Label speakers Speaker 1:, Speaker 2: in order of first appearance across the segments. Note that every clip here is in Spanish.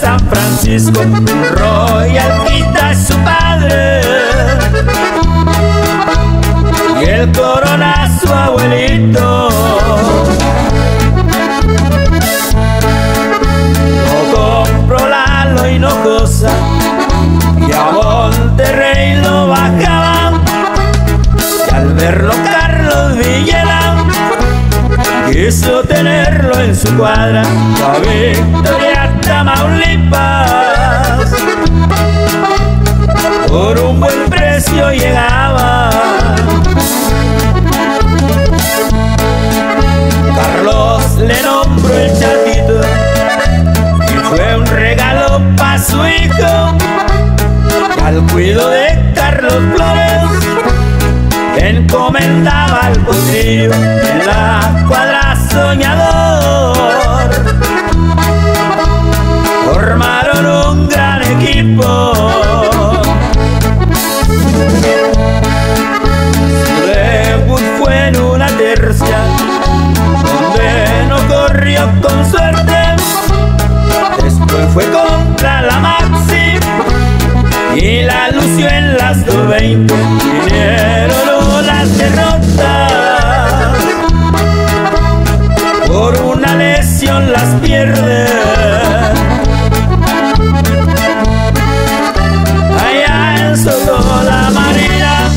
Speaker 1: San Francisco, Royal quita su padre Y a Monterrey lo bajaban y al verlo Carlos Villela quiso tenerlo en su cuadra. La Victoria Tamaulipas cuido de Carlos Flores. Encomendaba al potrillo en la cuadra soñador. Formaron un gran equipo. Su debut fue en una tercia donde no corrió con suerte. Después fue contra 220 vinieron las derrotas. Por una lesión las pierde. Allá en Soto la Marina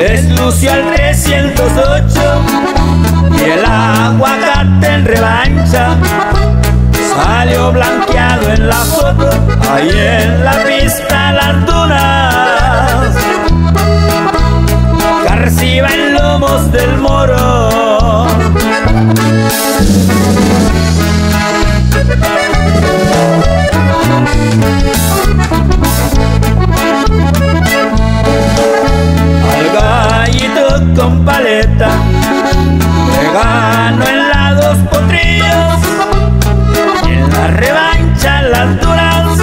Speaker 1: es lució al 308 y el aguacate en revancha. Salió blanqueado en la foto, ahí en la pista las dunas. Del moro. Al gallito con paleta, le ganó en la dos potrillos y en la revancha las duras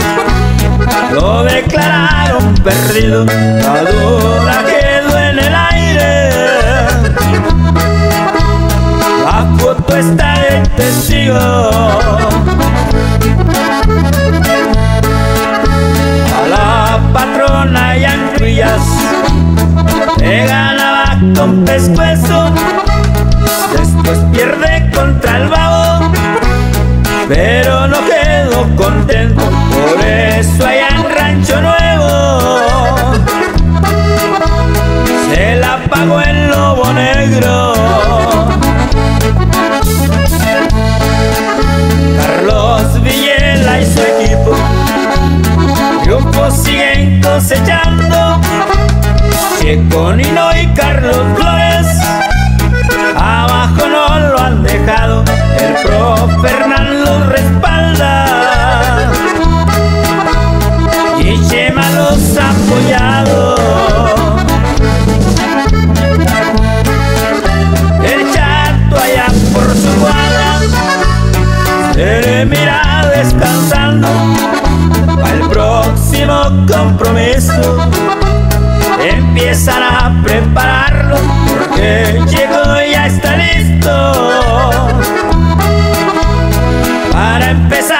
Speaker 1: lo declararon perdido. Está de testigo. A la patrona y Andrillas le ganaba con pescuezo. Después pierde contra el babo pero no quedó contento, Checo Nino y Carlos Flores. Abajo no lo han dejado, el pro Fernán los respalda. Y Chema los apoyado. El chato allá por su cuadra. Se le mira descansando. Al próximo compromiso. Empiezan prepararlo porque llegó y ya está listo para empezar.